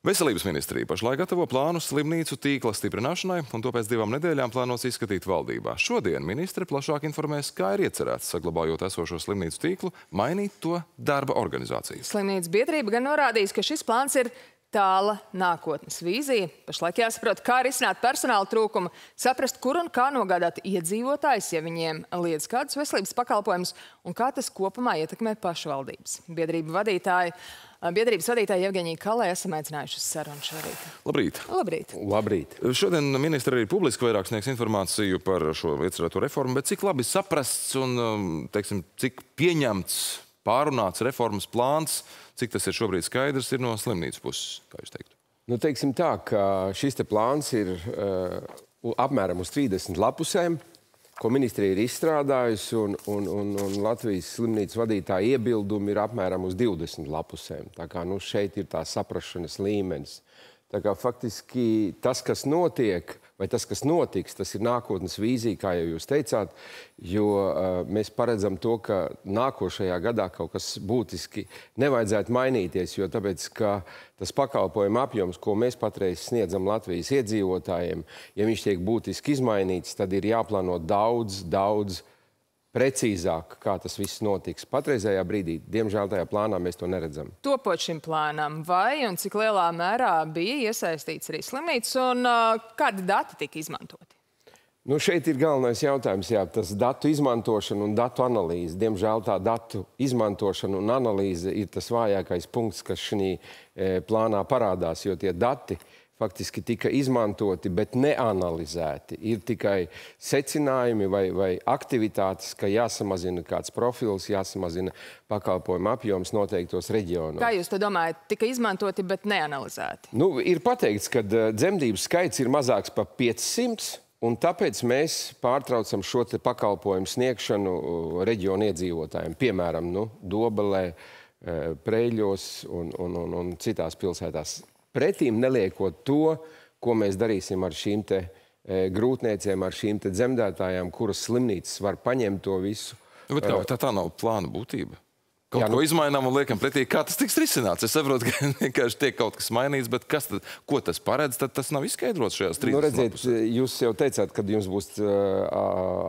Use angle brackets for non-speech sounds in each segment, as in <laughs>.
Veselības ministrija pašlaik gatavo plānu slimnīcu tīkla stiprināšanai, un to pēc divām nedēļām plānos izskatīt valdībā. Šodien ministre plašāk informēs, kā ir iecerēts, saglabājot esošo slimnīcu tīklu, mainīt to darba organizācijas. Slimnīcas biedrība gan norādījis, ka šis plāns ir tāla nākotnes vīzija. Pašlaik jāsaprot, kā risināt personāla trūkumu, saprast, kur un kā nogādāt iedzīvotājus, ja viņiem liedz kādus veselības pakalpojumus, un kā tas kopumā ietekmē pašvaldības. Biedrība vadītāji Biedrības vadītāja Evgenija Kalē esam aicinājuši uz sarunu šorīt. Labrīt! Labrīt! Labrīt! Šodien ministra arī publiski vairāk sniegs informāciju par šo iecerēto reformu, bet cik labi saprasts un, um, teiksim, cik pieņemts, pārunāts reformas plāns, cik tas ir šobrīd skaidrs, ir no slimnīcas puses, kā jūs teiktu? Nu, teiksim tā, ka šis te plāns ir uh, apmēram uz 30 lapusēm ko ministrija ir izstrādājusi, un, un, un, un Latvijas slimnīcas vadītāja iebildumi ir apmēram uz 20 lapusēm. Tā kā nu, šeit ir tā saprašanas līmenis. Tā kā faktiski tas, kas notiek, vai tas, kas notiks, tas ir nākotnes vīzija, kā jau jūs teicāt, jo uh, mēs paredzam to, ka nākošajā gadā kaut kas būtiski nevajadzētu mainīties, jo tāpēc, ka tas pakalpojuma apjoms, ko mēs patreiz sniedzam Latvijas iedzīvotājiem, ja viņš tiek būtiski izmainīts, tad ir jāplāno daudz, daudz precīzāk, kā tas viss notiks. Patreizējā brīdī, diemžēl, tajā plānā mēs to neredzam. Topot šim plānam, vai un cik lielā mērā bija iesaistīts arī slimnīcas un uh, kādi dati tika izmantoti? Nu, šeit ir galvenais jautājums, jā, tas datu izmantošana un datu analīze. Diemžēl tā datu izmantošana un analīze ir tas vājākais punkts, kas šī e, plānā parādās, jo tie dati faktiski tika izmantoti, bet neanalizēti. Ir tikai secinājumi vai, vai aktivitātes, ka jāsamazina kāds profils, jāsamazina pakalpojuma apjoms noteiktos reģionos. Kā jūs to domājat? Tika izmantoti, bet neanalizēti? Nu, ir pateikts, ka eh, dzemdību skaits ir mazāks par 500. Un tāpēc mēs pārtraucam šo pakalpojumu sniegšanu eh, reģionu iedzīvotājiem. Piemēram, nu, Dobelē, eh, Preļos un, un, un, un citās pilsētās pretīm neliekot to, ko mēs darīsim ar šīm te e, grūtniecēm, ar šīm te dzemdētājām, kuras slimnīcas var paņemt to visu. Nu, bet kā, tā, tā nav plāna būtība. Kaut Jā, nu, ko izmainām un liekam pretī, kā tas tiks risināts. Es saprotu, ka <laughs> vienkārši tiek kaut kas mainīts, bet kas tad, ko tas paredz, tad tas nav izskaidrots šajās trīs nu, redziet, Jūs jau teicāt, kad jums būs uh,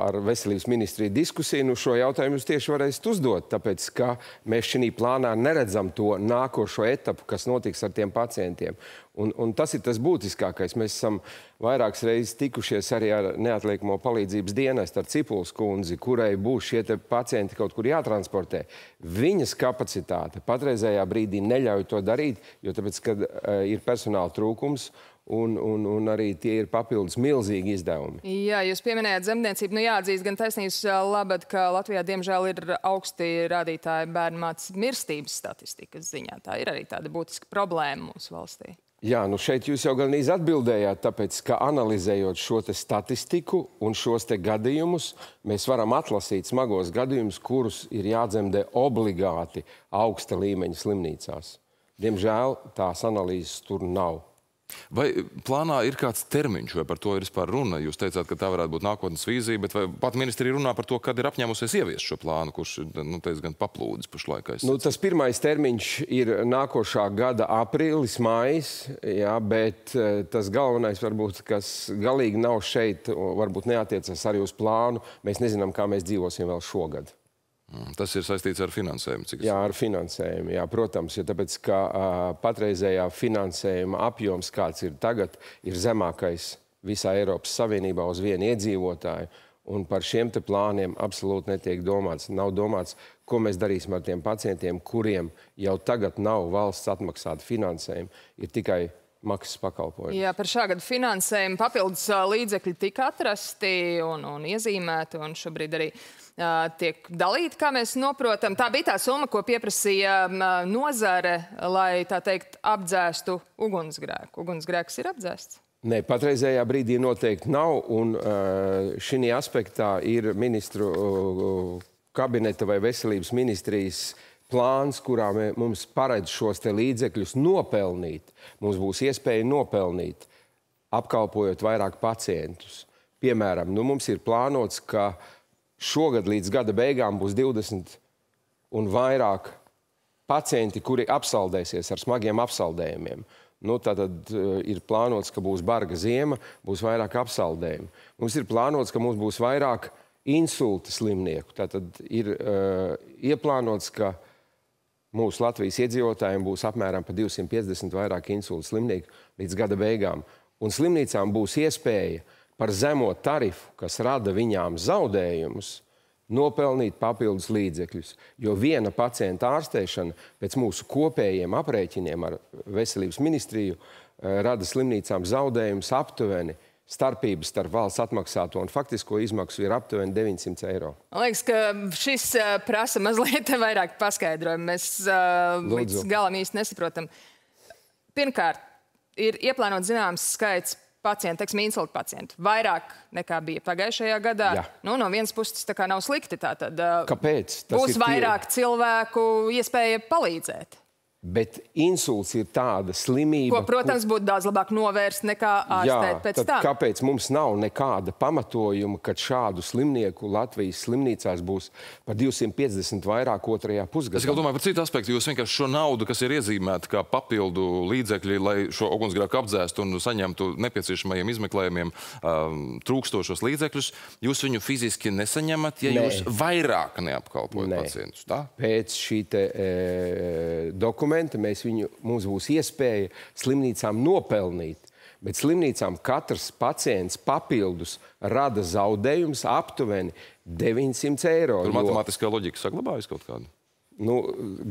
ar veselības ministriju diskusija, nu šo jautājumu jūs tieši varēsiet uzdot, tāpēc, ka mēs šī plānā neredzam to nākošo etapu, kas notiks ar tiem pacientiem. Un, un tas ir tas būtiskākais. Mēs esam vairākas reizes tikušies arī ar neatliekamo palīdzības dienestu, ar Cipuls kundzi, kurai būs šie pacienti kaut kur jātransportē. Viņas kapacitāte patreizējā brīdī neļauj to darīt, jo tāpēc, kad uh, ir personāla trūkums un, un, un arī tie ir papildus milzīgi izdevumi. Jā, jūs pieminējāt zemniecību. Nu, jāatzīst gan taisnības labad, ka Latvijā, diemžēl, ir augsti rādītāji bērnu mācības mirstības statistikas ziņā. Tā ir arī tāda būtiska problēma mūsu valstī. Jā, nu šeit jūs jau gan īsti atbildējāt, tāpēc, ka analizējot šo statistiku un šos gadījumus, mēs varam atlasīt smagos gadījumus, kurus ir jādzemdē obligāti augsta līmeņa slimnīcās. Diemžēl tās analīzes tur nav. Vai plānā ir kāds termiņš, vai par to ir vispār runa? Jūs teicāt, ka tā varētu būt nākotnes vīzija, bet vai pat ministrija runā par to, kad ir apņēmusies ieviest šo plānu, kurš nu, gan paplūdis pašlaik? Nu, tas pirmais termiņš ir nākošā gada aprīlis, mājas, jā, bet eh, tas galvenais varbūt, kas galīgi nav šeit, varbūt neatiecas arī uz plānu, mēs nezinām, kā mēs dzīvosim vēl šogad. Mm, tas ir saistīts ar finansējumu. Cik jā, ar finansējumu. Jā, protams, jo tāpēc, ka uh, patreizējā finansējuma apjoms, kāds ir tagad, ir zemākais visā Eiropas Savienībā uz vienu iedzīvotāju. Un par šiem plāniem absolūti netiek domāts. Nav domāts, ko mēs darīsim ar tiem pacientiem, kuriem jau tagad nav valsts atmaksāta finansējuma. Ir tikai maksas pakalpojumi. Jā, par šā gada finansējumu papildus līdzekļi tika atrasti un, un iezīmēti, un šobrīd arī tiek dalīti, kā mēs noprotam. Tā bija tā summa, ko pieprasīja nozare, lai tā teikt apdzēstu ugunsgrēku. Ugunsgrēks ir apdzēsts. Nē, patreizējā brīdī noteikti nav, un šī aspektā ir ministru kabineta vai veselības ministrijas plāns, kurā mums paredz šos līdzekļus nopelnīt. Mums būs iespēja nopelnīt, apkalpojot vairāk pacientus. Piemēram, nu, mums ir plānots, ka uh, šogad līdz gada beigām būs 20 un vairāk pacienti, kuri apsaldēsies ar smagiem apsaldējumiem. Nu, Tātad uh, ir plānots, ka būs barga ziema, būs vairāk apsaldējumu. Mums ir plānots, ka mums būs vairāk insulta slimnieku. Tātad ir uh, ieplānots, ka mūsu Latvijas iedzīvotājiem būs apmēram pa 250 vairāk insulta slimnieku līdz gada beigām. Un slimnīcām būs iespēja par zemo tarifu, kas rada viņām zaudējumus, nopelnīt papildus līdzekļus. Jo viena pacienta ārstēšana pēc mūsu kopējiem aprēķiniem ar veselības ministriju eh, rada slimnīcām zaudējumus aptuveni. Starpības starp valsts atmaksāto un faktisko izmaksu ir aptuveni 900 eiro. Man liekas, ka šis uh, prasa mazliet <laughs> vairāk paskaidrojumu. Mēs uh, līdz galam īsti nesaprotam. Pirmkārt, ir ieplānots zināms skaits pacientu, teiksim, insulta pacientu. Vairāk nekā bija pagājušajā gadā. Jā. Nu, no vienas puses tas nav slikti. Tātad, Kāpēc? Tas būs vairāk tie... cilvēku iespēja palīdzēt. Bet insults ir tāda slimība, ko, protams, kur... būtu daudz labāk novērst nekā ārstēt Jā, pēc tam. Kāpēc mums nav nekāda pamatojuma, ka šādu slimnieku Latvijas slimnīcās būs par 250 vairāk otrajā pusgadā? Es domāju par citu aspektu. Jūs vienkārši šo naudu, kas ir iezīmēta kā papildu līdzekļi, lai šo ugunsgrēku apdzēstu un saņemtu nepieciešamajiem izmeklējumiem um, trūkstošos līdzekļus, jūs viņu fiziski nesaņemat, ja Nē. jūs vairāk neapkalpojat Nē. pacientus. Tā? Pēc šī te, e, dokumenta dokumenta mēs viņu, mums būs iespēja slimnīcām nopelnīt. Bet slimnīcām katrs pacients papildus rada zaudējumus aptuveni 900 eiro. Tur matemātiskā loģika saglabājas kaut kāda nu,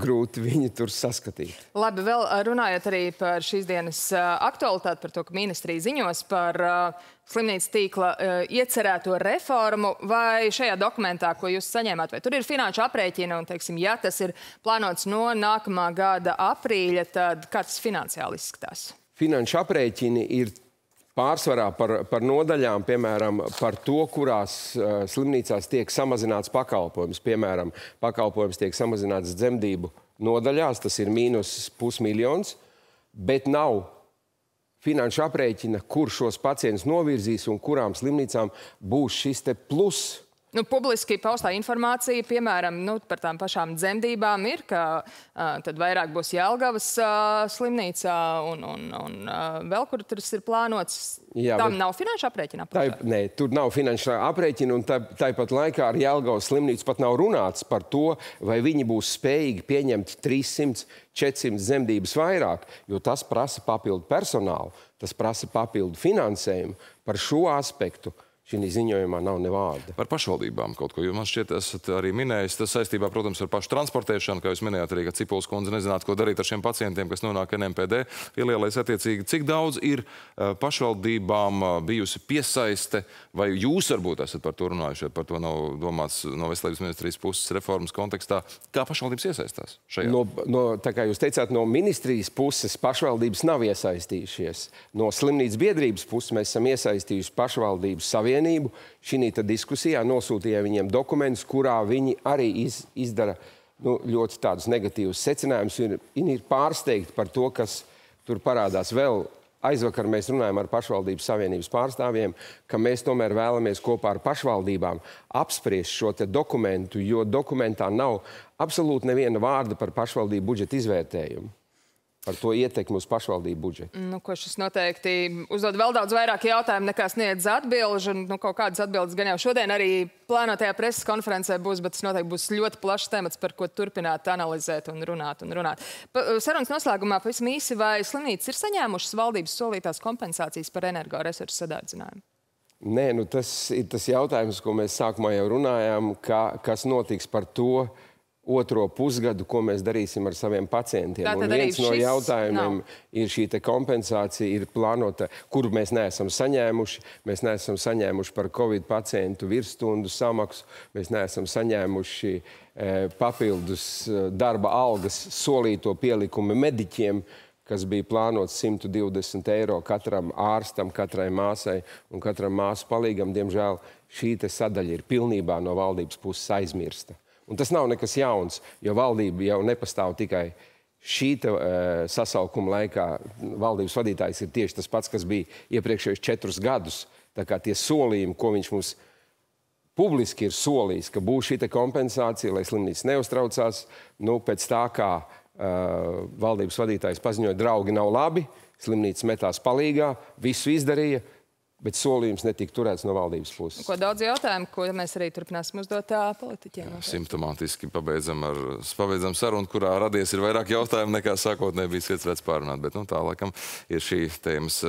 grūti viņu tur saskatīt. Labi, vēl runājot arī par šīs dienas aktualitāti, par to, ka ministrija ziņos par uh, slimnīcas tīkla iecerēto reformu, vai šajā dokumentā, ko jūs saņēmāt, vai tur ir finanšu aprēķina, un, teiksim, ja tas ir plānots no nākamā gada aprīļa, tad kā tas finansiāli izskatās? Finanšu aprēķini ir pārsvarā par, par nodaļām, piemēram, par to, kurās uh, slimnīcās tiek samazināts pakalpojums. Piemēram, pakalpojums tiek samazināts dzemdību nodaļās, tas ir mīnus pusmiljons, bet nav finanšu aprēķina, kur šos pacientus novirzīs un kurām slimnīcām būs šis te pluss Nu, publiski paustā informācija, piemēram, nu, par tām pašām dzemdībām, ir, ka uh, tad vairāk būs Jēlgavas uh, slimnīcā un, un, un uh, vēl kur tas ir plānots. Jā, Tam nav finanšu aprēķina. Tā, nē, tur nav finanšu aprēķina, un tā, tāpat laikā ar Jēlgavas slimnīcu pat nav runāts par to, vai viņi būs spējīgi pieņemt 300, 400 dzemdības vairāk, jo tas prasa papildu personālu, tas prasa papildu finansējumu par šo aspektu šī ziņojumā nav ne vārda. Par pašvaldībām kaut ko, jo man šķiet, esat arī minējis, tas saistībā, protams, ar pašu transportēšanu, kā jūs minējāt arī, ka Cipuls kundze nezinātu, ko darīt ar šiem pacientiem, kas nonāk NMPD ielielais attiecīgi. Cik daudz ir uh, pašvaldībām uh, bijusi piesaiste, vai jūs varbūt esat par to runājuši, par to nav domāts no veselības ministrijas puses reformas kontekstā, kā pašvaldības iesaistās šajā? No, no, tā kā jūs teicāt, no ministrijas puses pašvaldības nav iesaistījušies. No slimnīcas biedrības puses mēs esam iesaistījuši pašvaldības savienību Savienību. Šī diskusijā nosūtīja viņiem dokumentus, kurā viņi arī iz, izdara nu, ļoti tādus negatīvus secinājumus. Viņi ir pārsteigti par to, kas tur parādās vēl. Aizvakar mēs runājām ar pašvaldības savienības pārstāvjiem, ka mēs tomēr vēlamies kopā ar pašvaldībām apspriest šo dokumentu, jo dokumentā nav absolūti neviena vārda par pašvaldību budžeta izvērtējumu par to ietekmi uz pašvaldību budžetu? Nu, ko šis noteikti uzdod vēl daudz vairāk jautājumu nekā sniedz atbilžu. Nu, kaut kādas atbildes gan jau šodien arī plānotajā preses konferencē būs, bet tas noteikti būs ļoti plašs temats, par ko turpināt analizēt un runāt. Un runāt. Pa, sarunas noslēgumā pavisam īsi, vai slimnīcas ir saņēmušas valdības solītās kompensācijas par energoresursu sadārdzinājumu? Nē, nu tas ir tas jautājums, ko mēs sākumā jau runājām, ka, kas notiks par to, uh, otro pusgadu, ko mēs darīsim ar saviem pacientiem. Un viens no jautājumiem nav. ir šī kompensācija, ir plānota, kuru mēs neesam saņēmuši. Mēs neesam saņēmuši par Covid pacientu virsstundu samaksu, mēs neesam saņēmuši e, papildus e, darba algas solīto pielikumu mediķiem kas bija plānots 120 eiro katram ārstam, katrai māsai un katram māsu palīgam. Diemžēl šī sadaļa ir pilnībā no valdības puses aizmirsta. Un tas nav nekas jauns, jo valdība jau nepastāv tikai šī te, uh, sasaukuma laikā. Valdības vadītājs ir tieši tas pats, kas bija iepriekšējos četrus gadus. Tā kā tie solījumi, ko viņš mums publiski ir solījis, ka būs šī kompensācija, lai slimnīca neuztraucās, nu, pēc tā kā uh, valdības vadītājs paziņoja, draugi nav labi, slimnīca metās palīgā, visu izdarīja, bet solījums netika turēts no valdības puses. Ko daudz jautājumu, ko mēs arī turpināsim uzdot politiķiem. Simptomātiski pabeidzam, ar, pabeidzam sarunu, kurā radies ir vairāk jautājumu nekā sākotnēji bija iecerēts pārunāt. Bet nu, tā laikam ir šī tēmas